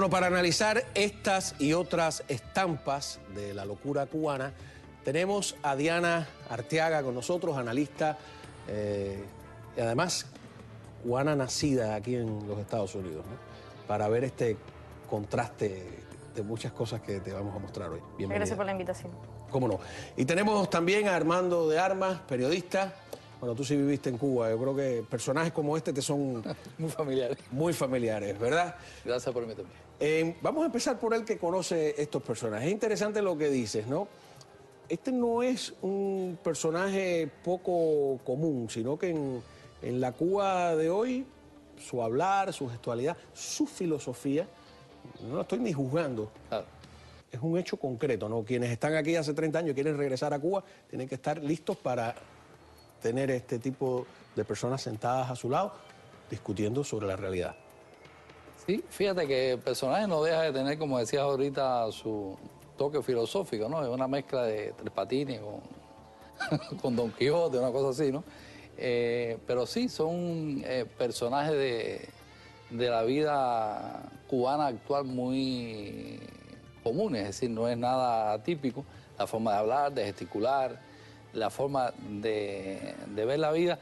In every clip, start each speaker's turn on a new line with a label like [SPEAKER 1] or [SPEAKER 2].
[SPEAKER 1] Bueno, para analizar estas y otras estampas de la locura cubana, tenemos a Diana Arteaga con nosotros, analista eh, y además cubana nacida aquí en los Estados Unidos, ¿no? para ver este contraste de muchas cosas que te vamos a mostrar hoy. Bienvenida.
[SPEAKER 2] Gracias por la invitación.
[SPEAKER 1] ¿Cómo no? Y tenemos también a Armando de Armas, periodista. Bueno, tú sí viviste en Cuba. Yo creo que personajes como este te son
[SPEAKER 3] Muy familiar.
[SPEAKER 1] muy familiares, ¿verdad?
[SPEAKER 3] Gracias por invitarme.
[SPEAKER 1] Eh, vamos a empezar por el que conoce estos personajes. Es interesante lo que dices, ¿no? Este no es un personaje poco común, sino que en, en la Cuba de hoy, su hablar, su gestualidad, su filosofía, no lo estoy ni juzgando,
[SPEAKER 3] Claro.
[SPEAKER 1] es un hecho concreto, ¿no? Quienes están aquí hace 30 años y quieren regresar a Cuba, tienen que estar listos para tener este tipo de personas sentadas a su lado discutiendo sobre la realidad.
[SPEAKER 3] Sí, fíjate que el personaje no deja de tener, como decías ahorita, su toque filosófico, ¿no? Es una mezcla de Tres Patines con, Don Quijote, una cosa así, ¿no? Eh, pero sí, son eh, personajes de, de la vida cubana actual muy comunes, es decir, no es nada atípico. La forma de hablar, de gesticular, la forma de, de ver la vida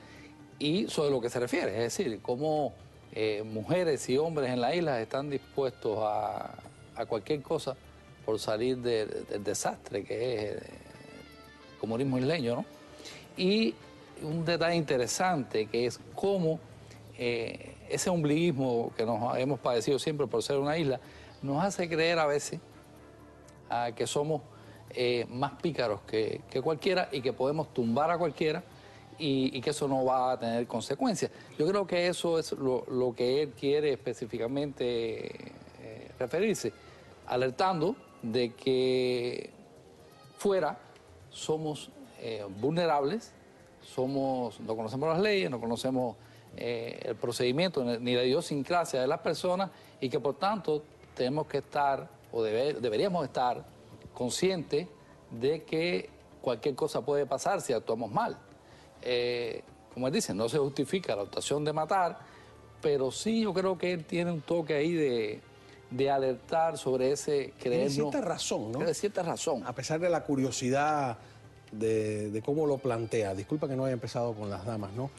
[SPEAKER 3] y sobre lo que se refiere, es decir, cómo eh, mujeres y hombres en la isla están dispuestos a, a cualquier cosa por salir de- del desastre que es el comunismo isleño, ¿no? Y un detalle interesante que es cómo eh, ese ombliguismo que nos hemos padecido siempre por ser una isla nos hace creer a veces a que somos eh, más pícaros que, cualquiera y que podemos tumbar a cualquiera y, que eso no va a tener consecuencias. Yo creo que eso es lo, que él quiere específicamente eh, referirse, alertando de que fuera somos eh, vulnerables, somos, no conocemos las leyes, no conocemos el procedimiento ni la idiosincrasia de las personas y que por tanto tenemos que estar o debe- deberíamos estar conscientes de que cualquier cosa puede pasar si actuamos mal. Eh, como él dice, no se justifica la actuación de matar, pero sí yo creo que él tiene un toque ahí de, de alertar sobre ese creer.
[SPEAKER 1] Cierta razón, ¿no?
[SPEAKER 3] Tiene cierta razón.
[SPEAKER 1] A pesar de la curiosidad de, de cómo lo plantea, disculpa que no haya empezado con las damas, ¿no?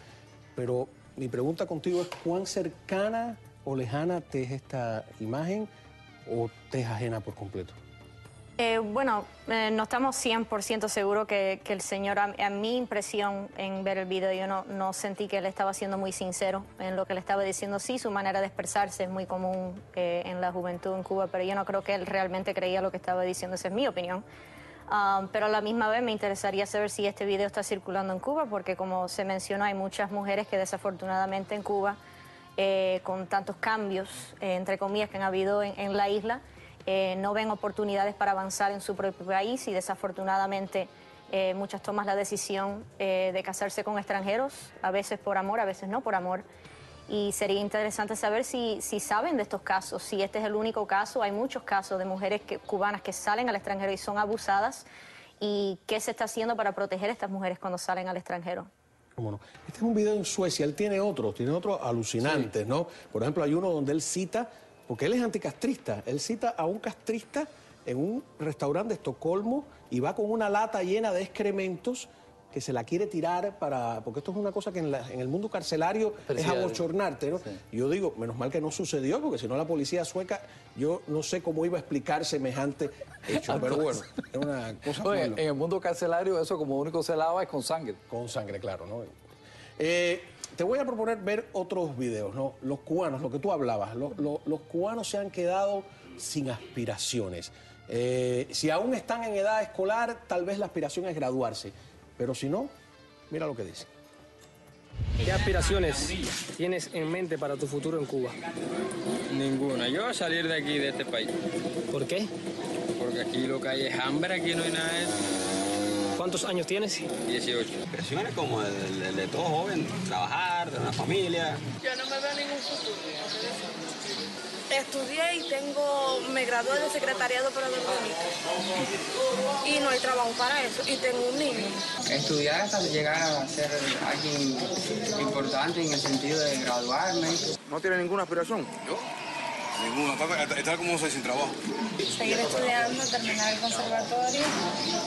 [SPEAKER 1] Pero mi pregunta contigo es cuán cercana o lejana te es esta imagen o te es ajena por completo.
[SPEAKER 2] Eh, bueno, eh, no estamos 100% seguros que, que el señor, a, mi impresión en ver el video, yo no, sentí que él estaba siendo muy sincero en lo que le estaba diciendo. Sí, su manera de expresarse es muy común eh, en la juventud en Cuba, pero yo no creo que él realmente creía lo que estaba diciendo, esa es mi opinión. Ah, pero a la misma vez me interesaría saber si este video está circulando en Cuba, porque como se mencionó, hay muchas mujeres que desafortunadamente en Cuba, eh, con tantos cambios, entre comillas, que han habido en la isla, eh, no ven oportunidades para avanzar en su propio país y desafortunadamente eh, muchas toman la decisión eh, de casarse con extranjeros, a veces por amor, a veces no por amor. Y sería interesante saber si, si saben de estos casos, si este es el único caso. Hay muchos casos de mujeres que- cubanas que salen al extranjero y son abusadas. ¿Y qué se está haciendo para proteger a estas mujeres cuando salen al extranjero?
[SPEAKER 1] ¿Cómo no? Este es un video en Suecia, él tiene otros, tiene otros alucinantes, ¿no? Por ejemplo, hay uno donde él cita, porque él es anticastrista, él cita a un castrista en un restaurante de Estocolmo y va con una lata llena de excrementos que se la quiere tirar para... Porque esto es una cosa que en, la- en el mundo carcelario es abochornarte, ¿no?
[SPEAKER 3] Sí.
[SPEAKER 1] Yo digo, menos mal que no sucedió, porque si no la policía sueca, yo no sé cómo iba a explicar semejante hecho, pero bueno, es una cosa...
[SPEAKER 3] Oye, en el mundo carcelario eso como único se lava es con sangre.
[SPEAKER 1] Con sangre, claro, ¿no? Eh, te voy a proponer ver otros videos, ¿no? Los cubanos, lo que tú hablabas, lo- lo- los cubanos se han quedado sin aspiraciones. Eh, si aún están en edad escolar, tal vez la aspiración es graduarse, pero si no, mira lo que dice.
[SPEAKER 4] ¿Qué aspiraciones tienes en mente para tu futuro en Cuba?
[SPEAKER 5] Ninguna. Yo voy a salir de aquí, de este país.
[SPEAKER 4] ¿Por qué?
[SPEAKER 5] Porque aquí lo que hay es hambre, aquí no hay nada de eso.
[SPEAKER 4] ¿Cuántos años tienes?
[SPEAKER 5] 18.
[SPEAKER 6] Presiones como el, el- el de todo joven, trabajar, tener una familia.
[SPEAKER 7] Yo no me veo ningún futuro. Estudié y tengo, me gradué de secretariado para electrónica. Y no hay trabajo para eso. Y tengo un niño.
[SPEAKER 8] estudiar hasta llegar a ser alguien importante en el sentido de graduarme.
[SPEAKER 9] ¿No tiene ninguna aspiración? Ninguno. Está, está como soy sin trabajo.
[SPEAKER 7] Seguir estudiando, terminar el conservatorio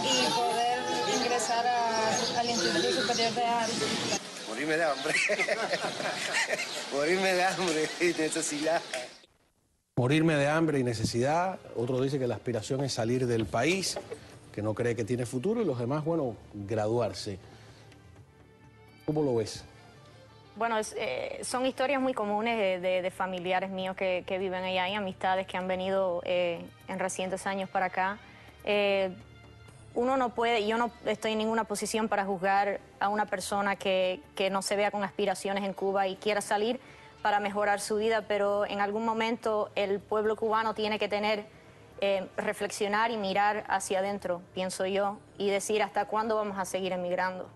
[SPEAKER 7] y poder ingresar a- al Instituto Superior de Arte.
[SPEAKER 10] Morirme de hambre. Morirme de hambre y necesidad.
[SPEAKER 1] Morirme de hambre y necesidad. Otro dice que la aspiración es salir del país, que no cree que tiene futuro. Y los demás, bueno, graduarse. ¿Cómo lo ves?
[SPEAKER 2] Bueno, es, eh, son historias muy comunes de, de- de familiares míos que, que viven allá y amistades que han venido eh, en recientes años para acá. Eh, uno no puede, yo no estoy en ninguna posición para juzgar a una persona que, no se vea con aspiraciones en Cuba y quiera salir para mejorar su vida, pero en algún momento el pueblo cubano tiene que tener, eh, reflexionar y mirar hacia adentro, pienso yo, y decir hasta cuándo vamos a seguir emigrando.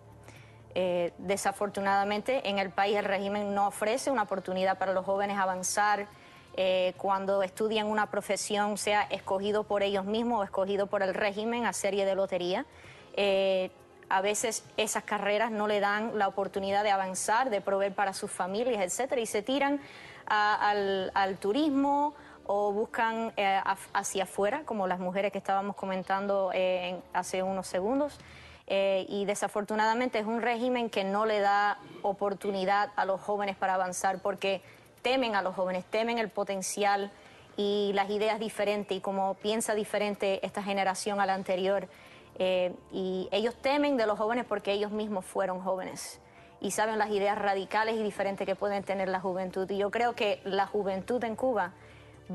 [SPEAKER 2] Eh, desafortunadamente en el país el régimen no ofrece una oportunidad para los jóvenes avanzar eh, cuando estudian una profesión, sea escogido por ellos mismos o escogido por el régimen a serie de lotería. Eh, a veces esas carreras no le dan la oportunidad de avanzar, de proveer para sus familias, etcétera, y se tiran a- al, al turismo o buscan eh, hacia afuera, como las mujeres que estábamos comentando eh, en- hace unos segundos. Eh, y desafortunadamente es un régimen que no le da oportunidad a los jóvenes para avanzar porque temen a los jóvenes, temen el potencial y las ideas diferentes y cómo piensa diferente esta generación a la anterior. Eh, y ellos temen de los jóvenes porque ellos mismos fueron jóvenes y saben las ideas radicales y diferentes que pueden tener la juventud. Y yo creo que la juventud en Cuba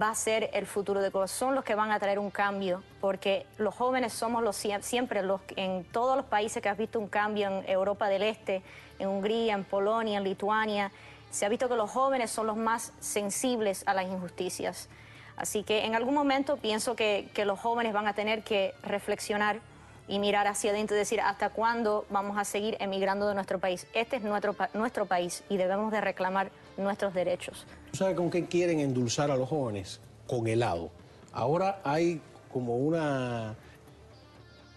[SPEAKER 2] va a ser el futuro de Cuba. Son los que van a traer un cambio, porque los jóvenes somos los sie- siempre los en todos los países que has visto un cambio en Europa del Este, en Hungría, en Polonia, en Lituania, se ha visto que los jóvenes son los más sensibles a las injusticias. Así que en algún momento pienso que, los jóvenes van a tener que reflexionar y mirar hacia adentro y decir hasta cuándo vamos a seguir emigrando de nuestro país. Este es nuestro, nuestro país y debemos de reclamar nuestros derechos.
[SPEAKER 1] ¿Tú sabes con qué quieren endulzar a los jóvenes? Con helado. Ahora hay como una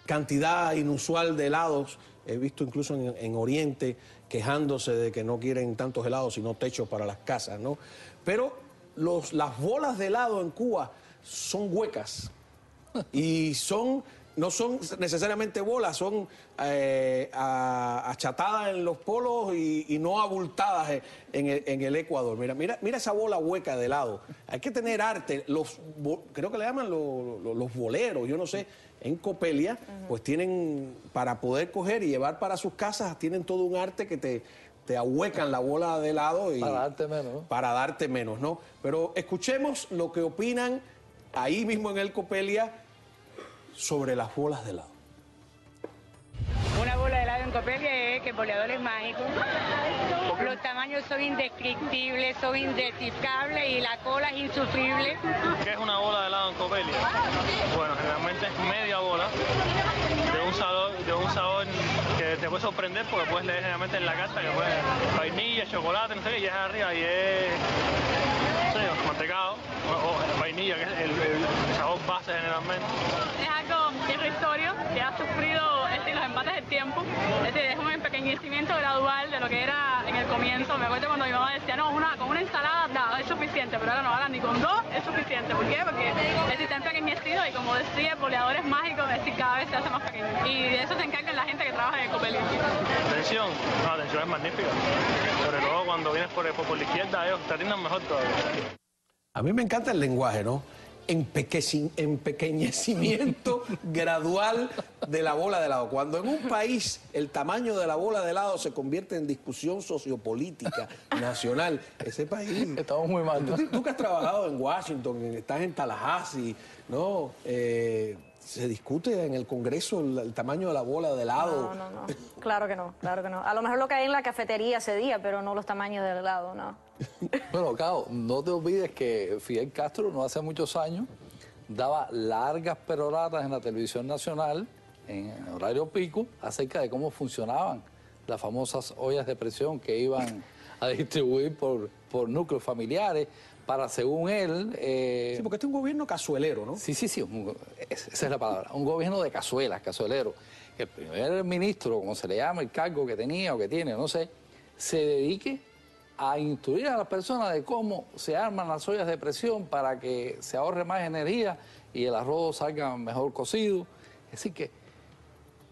[SPEAKER 1] cantidad inusual de helados. He visto incluso en, en Oriente quejándose de que no quieren tantos helados, sino techos para las casas, ¿no? Pero los, las bolas de helado en Cuba son huecas y son no son necesariamente bolas, son eh, achatadas en los polos y, y no abultadas en- en el, en el Ecuador. Mira, mira, mira esa bola hueca de lado. Hay que tener arte. Los, creo que le llaman lo- lo- los boleros, yo no sé. En Copelia, pues tienen, para poder coger y llevar para sus casas, tienen todo un arte que te, te ahuecan la bola de helado y
[SPEAKER 3] Para darte menos, ¿no?
[SPEAKER 1] para darte menos, ¿no? Pero escuchemos lo que opinan ahí mismo en el Copelia sobre las bolas de helado.
[SPEAKER 11] Copelia es que el boleador es mágico. Los tamaños son indescriptibles, son indescifrables y la cola es insufrible.
[SPEAKER 12] ¿Qué es una bola de helado en Copelia? Bueno, generalmente es media bola de un sabor, de un sabor que te puede sorprender porque puedes leer generalmente en la carta que puede vainilla, chocolate, no sé qué, y es arriba y es no sé, mantecado o, o vainilla, que es el, el sabor base generalmente.
[SPEAKER 13] Es algo irrisorio que ha sufrido es decir, los embates del tiempo. Es decir, es un empequeñecimiento gradual de lo que era en el comienzo. Me acuerdo cuando mi mamá decía, no, una, con una ensalada no, es suficiente, pero ahora no, ahora ni con dos es suficiente. ¿Por qué? Porque es decir, está empequeñecido y como decía, el boleador es mágico, es decir, cada vez se hace más pequeño. Y de eso se encarga la gente que trabaja en el Copelín.
[SPEAKER 12] Atención, no, la atención es magnífica. Sobre todo cuando vienes por, por, por la izquierda, ellos te atienden mejor todavía.
[SPEAKER 1] A mí me encanta el lenguaje, ¿no? Empequeñecimiento gradual de la bola de helado. Cuando en un país el tamaño de la bola de helado se convierte en discusión sociopolítica nacional, ese país...
[SPEAKER 3] Estamos muy mal, ¿no?
[SPEAKER 1] Tú, tú que has trabajado en Washington, estás en Tallahassee, ¿no? Eh, se discute en el Congreso el, el tamaño de la bola de helado.
[SPEAKER 2] No, no, no. Claro que no, claro que no. A lo mejor lo que hay en la cafetería ese día, pero no los tamaños del helado, no.
[SPEAKER 3] Bueno, Cao, no te olvides que Fidel Castro no hace muchos años daba largas peroratas en la televisión nacional, en horario pico, acerca de cómo funcionaban las famosas ollas de presión que iban a distribuir por, por núcleos familiares para, según él... eh,
[SPEAKER 1] Sí, porque este es un gobierno cazuelero, ¿no?
[SPEAKER 3] Sí, sí, sí, un- esa es la palabra. Un gobierno de cazuelas, cazuelero. El primer ministro, como se le llama, el cargo que tenía o que tiene, no sé, se dedique a instruir a las personas de cómo se arman las ollas de presión para que se ahorre más energía y el arroz salga mejor cocido. Es decir, que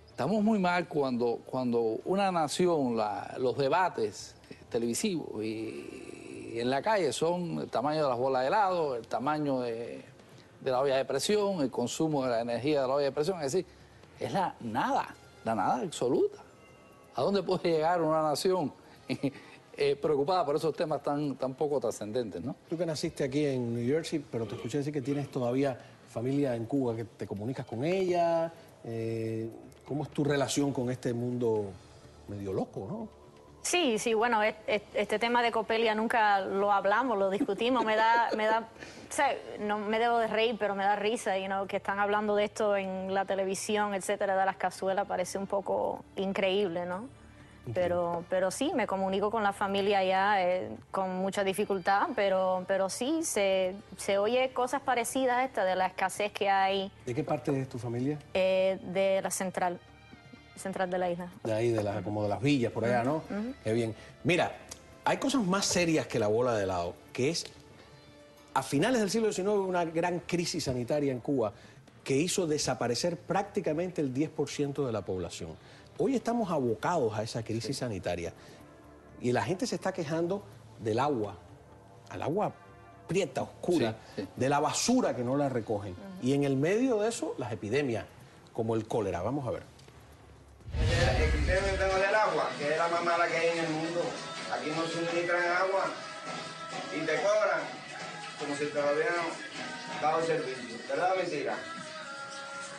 [SPEAKER 3] estamos muy mal cuando, cuando una nación, la- los debates televisivos y, y en la calle son el tamaño de las bolas de helado, el tamaño de, de la olla de presión, el consumo de la energía de la olla de presión. Es decir, es la nada, la nada absoluta. ¿A dónde puede llegar una nación eh, preocupada por esos temas tan, tan poco trascendentes, no?
[SPEAKER 1] Tú que naciste aquí en New Jersey, pero te escuché decir que tienes todavía familia en Cuba, que te comunicas con ella. eh, ¿Cómo es tu relación con este mundo medio loco, no?
[SPEAKER 2] Sí, sí, bueno, es- es- este tema de Copelia nunca lo hablamos, lo discutimos, me da, me da, o sea, no me debo de reír, pero me da risa, you know, que están hablando de esto en la televisión, etcétera, de las cazuelas, parece un poco increíble, ¿no? Pero, pero sí, me comunico con la familia allá eh, con mucha dificultad, pero, pero sí, se, se oye cosas parecidas a esta, de la escasez que hay
[SPEAKER 1] ¿De qué parte es tu familia?
[SPEAKER 2] eh, de la central, central de la isla.
[SPEAKER 1] De ahí, de la, como de las villas, por allá, ¿no? Qué bien. Mira, hay cosas más serias que la bola de helado, que es, a finales del siglo XIX, una gran crisis sanitaria en Cuba que hizo desaparecer prácticamente el 10% de la población. Hoy estamos abocados a esa crisis sanitaria y la gente se está quejando del agua, al agua prieta, oscura, de la basura que no la recogen. Y en el medio de eso, las epidemias, como el cólera. Vamos a ver.
[SPEAKER 14] Criterio que tengo del agua, que es la más mala que hay en el mundo. Aquí no suministran agua y te cobran como si te lo hubieran dado servicio. ¿Verdad o mentira?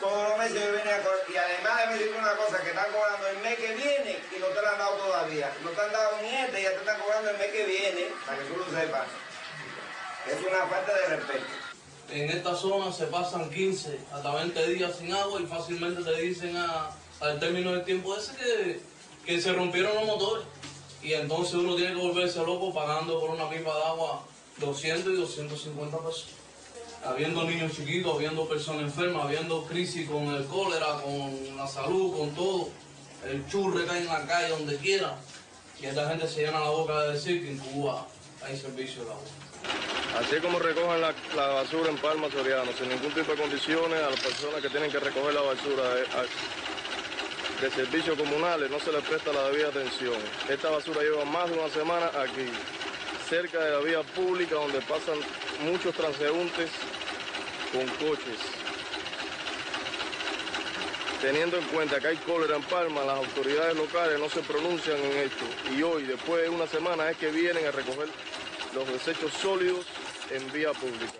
[SPEAKER 14] Todos los meses yo venía a. Y además de decir una cosa, que están cobrando el mes que viene y no te lo han dado todavía. No te han dado ni este, ya te están cobrando el mes que viene, para que tú lo sepas. Es una falta de respeto.
[SPEAKER 15] En esta zona se pasan 15 hasta 20 días sin agua y fácilmente te dicen a- al término del tiempo ese que, que se rompieron los motores. Y entonces uno tiene que volverse loco pagando por una pipa de agua 200 y 250 pesos. Habiendo niños chiquitos, habiendo personas enfermas, habiendo crisis con el cólera, con la salud, con todo. El churre cae en la calle donde quiera. Y esta gente se llena la boca de decir que en Cuba hay servicio de agua.
[SPEAKER 16] Así como recogen la, la basura en Palma Soriano, sin ningún tipo de condiciones, a las personas que tienen que recoger la basura a- de servicios comunales no se les presta la debida atención. Esta basura lleva más de una semana aquí, cerca de la vía pública donde pasan muchos transeúntes con coches. Teniendo en cuenta que hay cólera en Palma, las autoridades locales no se pronuncian en esto. Y hoy, después de una semana, es que vienen a recoger los desechos sólidos en vía pública.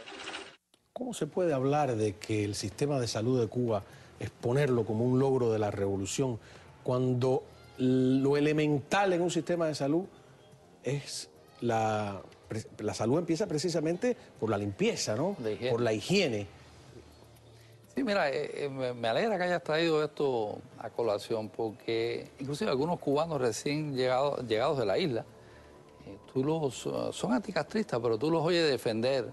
[SPEAKER 1] ¿Cómo se puede hablar de que el sistema de salud de Cuba es ponerlo como un logro de la revolución cuando lo elemental en un sistema de salud es la, la salud empieza precisamente por la limpieza, ¿no? Por la higiene.
[SPEAKER 3] Sí, mira, eh, eh, me alegra que hayas traído esto a colación, porque inclusive algunos cubanos recién llegados, llegados de la isla, eh, tú los, son anticastristas, pero tú los oyes defender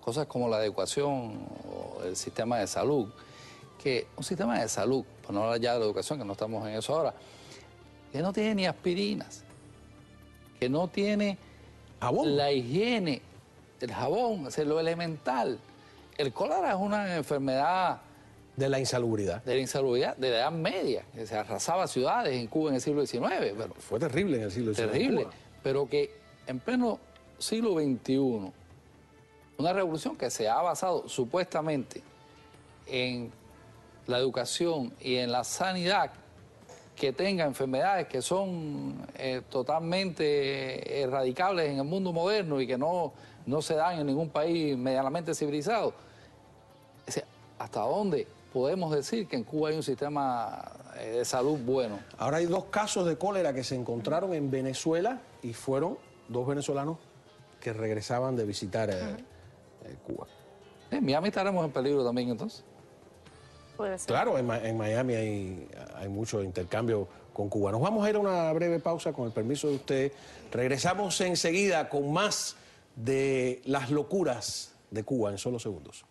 [SPEAKER 3] cosas como la adecuación o el sistema de salud, que un sistema de salud, por no hablar ya de la educación, que no estamos en eso ahora, que no tiene ni aspirinas, que no tiene la higiene, el jabón, es lo elemental. El cólera es una enfermedad
[SPEAKER 1] de la insalubridad.
[SPEAKER 3] De la insalubridad, de la Edad Media, que se arrasaba ciudades en Cuba en el siglo XIX. Pero,
[SPEAKER 1] Fue terrible en el siglo XIX.
[SPEAKER 3] terrible. Pero que en pleno siglo XXI, una revolución que se ha basado supuestamente en la educación y en la sanidad, que tenga enfermedades que son eh, totalmente erradicables en el mundo moderno y que no, no se dan en ningún país medianamente civilizado. Es decir, ¿Hasta dónde podemos decir que en Cuba hay un sistema eh, de salud bueno?
[SPEAKER 1] Ahora hay dos casos de cólera que se encontraron en Venezuela y fueron dos venezolanos que regresaban de visitar eh, eh, Cuba.
[SPEAKER 3] En Miami estaremos en peligro también entonces.
[SPEAKER 1] Claro, en, en Miami hay, hay mucho intercambio con Cuba. Nos vamos a ir a una breve pausa con el permiso de ustedes. Regresamos enseguida con más de las locuras de Cuba en solo segundos.